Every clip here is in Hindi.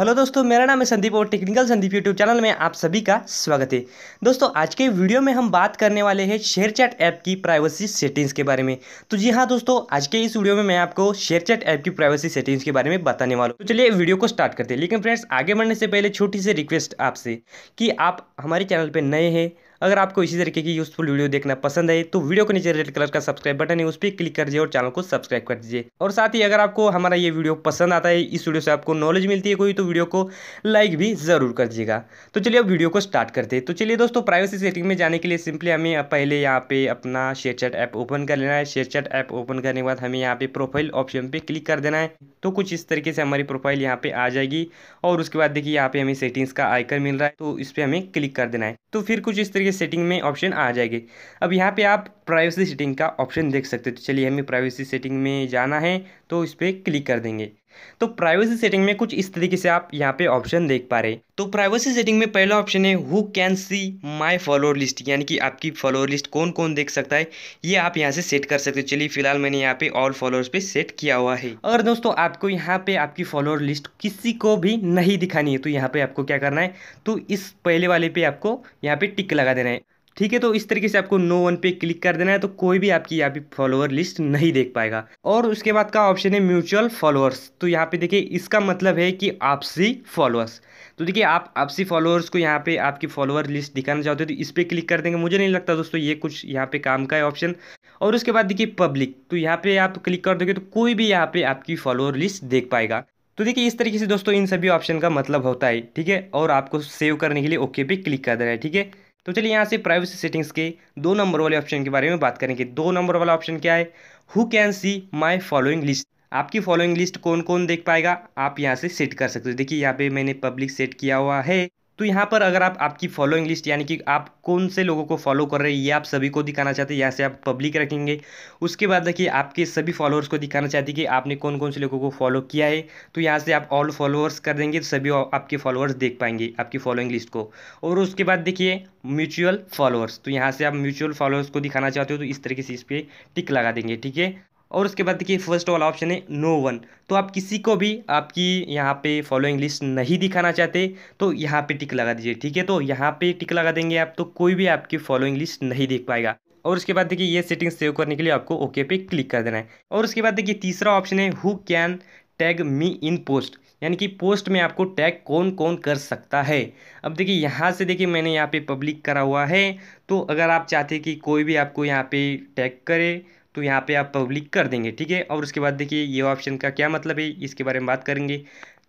हेलो दोस्तों, मेरा नाम है संदीप और टेक्निकल संदीप यूट्यूब चैनल में आप सभी का स्वागत है। दोस्तों, आज के वीडियो में हम बात करने वाले हैं शेयर चैट ऐप की प्राइवेसी सेटिंग्स के बारे में। तो जी हाँ दोस्तों, आज के इस वीडियो में मैं आपको शेयर चैट ऐप की प्राइवेसी सेटिंग्स के बारे में बताने वाला हूँ। तो चलिए वीडियो को स्टार्ट करते हैं। लेकिन फ्रेंड्स आगे बढ़ने से पहले छोटी सी रिक्वेस्ट आपसे कि आप हमारे चैनल पर नए हैं अगर आपको इसी तरीके की यूजफुल वीडियो देखना पसंद है तो वीडियो को नीचे रेड कलर का सब्सक्राइब बटन है, उस पर क्लिक कर दीजिए और चैनल को सब्सक्राइब कर दीजिए। और साथ ही अगर आपको हमारा ये वीडियो पसंद आता है, इस वीडियो से आपको नॉलेज मिलती है कोई तो वीडियो को लाइक भी ज़रूर कर दीजिएगा। तो चलिए अब वीडियो को स्टार्ट करते हैं। तो चलिए दोस्तों प्राइवेसी सेटिंग में जाने के लिए सिंपली हमें पहले यहाँ पे अपना शेयर चैट ऐप ओपन कर लेना है। शेयर चैट ऐप ओपन करने के बाद हमें यहाँ पे प्रोफ़ाइल ऑप्शन पे क्लिक कर देना है। तो कुछ इस तरीके से हमारी प्रोफ़ाइल यहाँ पे आ जाएगी। और उसके बाद देखिए यहाँ पे हमें सेटिंग्स का आइकन मिल रहा है तो इस पर हमें क्लिक कर देना है। तो फिर कुछ इस तरीके सेटिंग में ऑप्शन आ जाएगी। अब यहाँ पे आप प्राइवेसी सेटिंग का ऑप्शन देख सकते हो। तो चलिए हमें प्राइवेसी सेटिंग में जाना है तो इस पर क्लिक कर देंगे। तो प्राइवेसी सेटिंग में कुछ इस तरीके से आप यहाँ पे ऑप्शन देख पा रहे तो प्राइवेसी सेटिंग में पहला ऑप्शन है who can see my follower list यानी कि आपकी फॉलोअर लिस्ट कौन कौन देख सकता है? ये आप यहाँ से सेट कर सकते हो। चलिए, फ़िलहाल मैंने यहाँ पे ऑल फॉलोअर्स पे सेट किया हुआ है। अगर दोस्तों आपको यहाँ पे आपकी फॉलोअर लिस्ट किसी को भी नहीं दिखानी है तो यहाँ पे आपको क्या करना है? तो इस पहले वाले पे आपको यहाँ पे टिक लगा देना है। ठीक है तो इस तरीके से आपको नो वन पे क्लिक कर देना है तो कोई भी आपकी यहाँ पे फॉलोअर लिस्ट नहीं देख पाएगा। और उसके बाद का ऑप्शन है म्यूचुअल फॉलोअर्स तो यहाँ पे देखिए, इसका मतलब है कि आपसी फॉलोअर्स तो देखिए, आप आपसी फॉलोअर्स को यहाँ पे आपकी फॉलोअर लिस्ट दिखाना चाहते हो तो इस पर क्लिक कर देंगे। मुझे नहीं लगता दोस्तों, ये कुछ यहाँ पे काम का है ऑप्शन और उसके बाद देखिए पब्लिक तो यहाँ पे आप क्लिक कर दोगे तो कोई भी यहाँ पे आपकी फॉलोअर लिस्ट देख पाएगा। तो देखिए, इस तरीके से दोस्तों, इन सभी ऑप्शन का मतलब होता है, ठीक है? और आपको सेव करने के लिए ओके पे क्लिक कर देना है, ठीक है? तो चलिए यहाँ से प्राइवेसी सेटिंग्स के दो नंबर वाले ऑप्शन के बारे में बात करेंगे। दो नंबर वाला ऑप्शन क्या है? Who can see my following list आपकी फॉलोइंग लिस्ट कौन कौन देख पाएगा? आप यहाँ से सेट कर सकते हो। देखिए यहाँ पे मैंने पब्लिक सेट किया हुआ है। तो यहाँ पर अगर आप, आपकी फॉलोइंग लिस्ट यानी कि आप कौन से लोगों को फॉलो कर रहे हैं, ये आप सभी को दिखाना चाहते हैं, यहाँ से आप पब्लिक रखेंगे। उसके बाद देखिए, आपके सभी फॉलोअर्स को दिखाना चाहते हैं कि आपने कौन कौन से लोगों को फॉलो किया है। तो यहाँ से आप ऑल फॉलोअर्स कर देंगे तो सभी आपके फॉलोअर्स देख पाएँगे, आपकी फॉलोइंग लिस्ट को। और उसके बाद देखिए म्यूचुअल फॉलोअर्स तो यहाँ से आप म्यूचुअल फॉलोअर्स को दिखाना चाहते हो तो इस तरीके से इस पर टिक लगा देंगे, ठीक है? और उसके बाद देखिए फ़र्स्ट वाला ऑप्शन है नो वन तो आप किसी को भी आपकी यहाँ पे फॉलोइंग लिस्ट नहीं दिखाना चाहते तो यहाँ पे टिक लगा दीजिए, ठीक है? तो यहाँ पे टिक लगा देंगे आप तो कोई भी आपकी फॉलोइंग लिस्ट नहीं देख पाएगा। और उसके बाद देखिए, ये सेटिंग सेव करने के लिए आपको ओके पे क्लिक कर देना है। और उसके बाद देखिए, तीसरा ऑप्शन है who can tag me in post यानी कि पोस्ट में आपको टैग कौन कौन कर सकता है। अब देखिए, यहाँ से देखिए, मैंने यहाँ पे पब्लिक करा हुआ है। तो अगर आप चाहते कि कोई भी आपको यहाँ पे टैग करे तो यहाँ पे आप पब्लिक कर देंगे, ठीक है? और उसके बाद देखिए, ये ऑप्शन का क्या मतलब है? इसके बारे में बात करेंगे।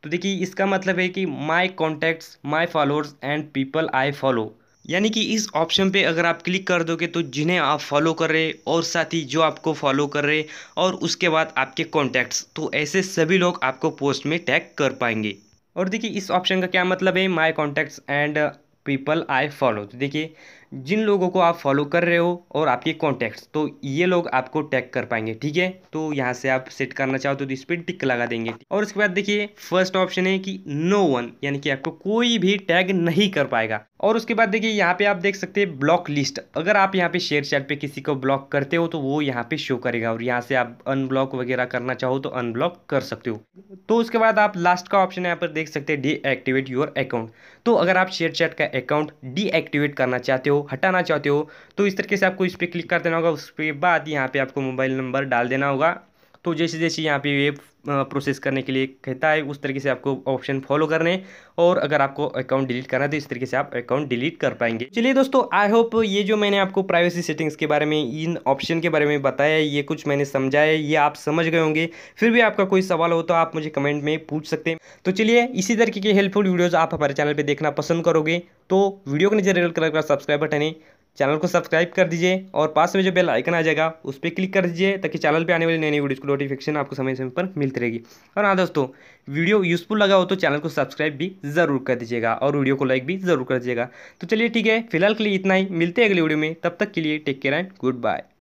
तो देखिए, इसका मतलब है कि my contacts my followers and people I follow यानी कि इस ऑप्शन पे अगर आप क्लिक कर दोगे तो जिन्हें आप फॉलो कर रहे और साथ ही जो आपको फॉलो कर रहे और उसके बाद आपके कॉन्टैक्ट्स तो ऐसे सभी लोग आपको पोस्ट में टैग कर पाएँगे। और देखिए, इस ऑप्शन का क्या मतलब है? My contacts and people I follow तो देखिए जिन लोगों को आप फॉलो कर रहे हो और आपके कॉन्टैक्ट्स तो ये लोग आपको टैग कर पाएँगे, ठीक है? तो यहाँ से आप सेट करना चाहो तो इस पर टिक लगा देंगे। और उसके बाद देखिए फ़र्स्ट ऑप्शन है कि नो वन यानी कि आपको कोई भी टैग नहीं कर पाएगा। और उसके बाद देखिए, यहाँ पे आप देख सकते हैं ब्लॉक लिस्ट अगर आप यहाँ पे शेयर चैट पे किसी को ब्लॉक करते हो तो वो यहाँ पे शो करेगा। और यहाँ से आप अनब्लॉक वगैरह करना चाहो तो अनब्लॉक कर सकते हो। तो उसके बाद आप लास्ट का ऑप्शन यहाँ पर देख सकते हैं डीएक्टिवेट योर अकाउंट तो अगर आप शेयर चैट का अकाउंट डीएक्टिवेट करना चाहते हो हटाना चाहते हो तो इस तरीके से आपको इस पर क्लिक कर देना होगा। उसके बाद यहाँ पर आपको मोबाइल नंबर डाल देना होगा। तो जैसे जैसे यहाँ पे ये प्रोसेस करने के लिए कहता है, उस तरीके से आपको ऑप्शन फॉलो करने और अगर आपको अकाउंट डिलीट करना है तो इस तरीके से आप अकाउंट डिलीट कर पाएँगे। चलिए दोस्तों आई होप ये जो मैंने आपको प्राइवेसी सेटिंग्स के बारे में, इन ऑप्शन के बारे में बताया, ये कुछ मैंने समझाया, ये आप समझ गए होंगे। फिर भी आपका कोई सवाल हो तो आप मुझे कमेंट में पूछ सकते हैं। तो चलिए, इसी तरीके के हेल्पफुल वीडियोज़ आप हमारे चैनल पर देखना पसंद करोगे तो वीडियो को नीचे रेड कलर का सब्सक्राइब बटन है चैनल को सब्सक्राइब कर दीजिए और पास में जो बेल आइकन आ जाएगा, उस पर क्लिक कर दीजिए ताकि चैनल पे आने वाली नई नई वीडियोज़ को नोटिफिकेशन आपको समय समय पर मिलती रहेगी। और हाँ दोस्तों, वीडियो यूज़फुल लगा हो तो चैनल को सब्सक्राइब भी ज़रूर कर दीजिएगा और वीडियो को लाइक भी ज़रूर कर दीजिएगा। तो चलिए ठीक है, फ़िलहाल के लिए इतना ही, मिलते हैं अगले वीडियो में, तब तक के लिए take care and good bye